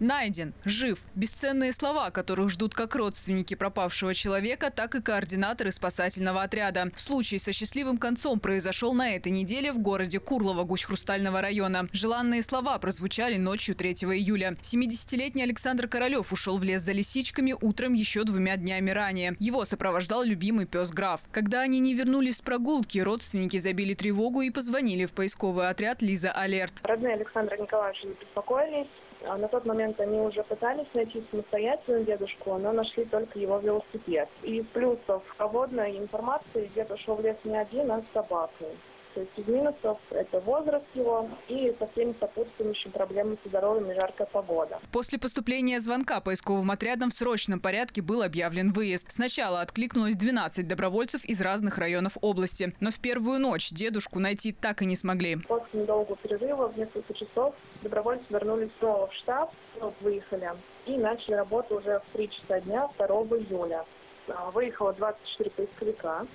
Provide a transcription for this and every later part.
Найден, жив. Бесценные слова, которых ждут как родственники пропавшего человека, так и координаторы спасательного отряда. Случай со счастливым концом произошел на этой неделе в городе Курлово Гусь-Хрустального района. Желанные слова прозвучали ночью 3 июля. 70-летний Александр Королев ушел в лес за лисичками утром еще двумя днями ранее. Его сопровождал любимый пес Граф. Когда они не вернулись с прогулки, родственники забили тревогу и позвонили в поисковый отряд «Лиза Алерт». Родные Александра Николаевича беспокоились. А На тот момент они уже пытались найти самостоятельно дедушку, но нашли только его велосипед. И плюсов проводной информации дед ушел в лес не один, а с собакой. То есть из минусов это возраст его и со всеми сопутствующими проблемами со здоровьем и жаркая погода. После поступления звонка поисковым отрядом в срочном порядке был объявлен выезд. Сначала откликнулось 12 добровольцев из разных районов области. Но в первую ночь дедушку найти так и не смогли. После недолгого перерыва в несколько часов добровольцы вернулись снова в штаб, выехали, и начали работу уже в 3 часа дня 2 июля. А, Выехало 24 поисковика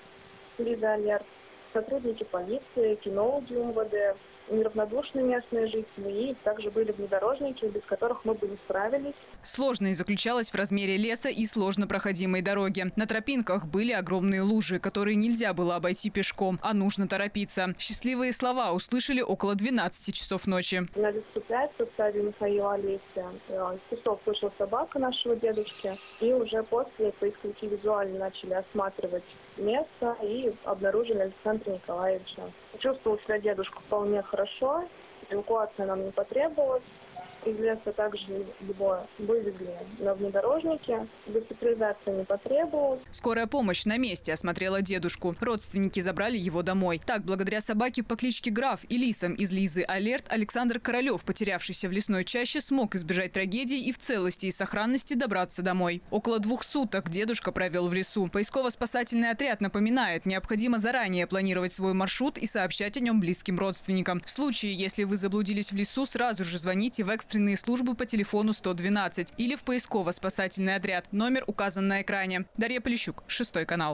Лиза Алерт, сотрудники полиции, кинологи МВД, неравнодушные местные жители и также были внедорожники, без которых мы бы не справились. Сложность заключалась в размере леса и сложно проходимой дороги. На тропинках были огромные лужи, которые нельзя было обойти пешком, а нужно торопиться. Счастливые слова услышали около 12 часов ночи. На 5 в составе Михаила Олеся э, из кустов вышла собака нашего дедушки, и уже после поисковики визуально начали осматривать место и обнаружили Александра Николаевича. Чувствовал себя дедушка вполне хорошо, эвакуация нам не потребовалась. Из леса также его вывезли на внедорожнике, госпитализация не потребовалась. Скорая помощь на месте осмотрела дедушку. Родственники забрали его домой. Так, благодаря собаке по кличке Граф и лисам из Лизы Алерт, Александр Королев, потерявшийся в лесной чаще, смог избежать трагедии и в целости и сохранности добраться домой. Около двух суток дедушка провел в лесу. Поисково-спасательный отряд напоминает, необходимо заранее планировать свой маршрут и сообщать о нем близким родственникам. В случае, если вы заблудились в лесу, сразу же звоните в экстренные службы по телефону 112 или в поисково-спасательный отряд. Номер указан на экране. Дарья Полищук, шестой канал.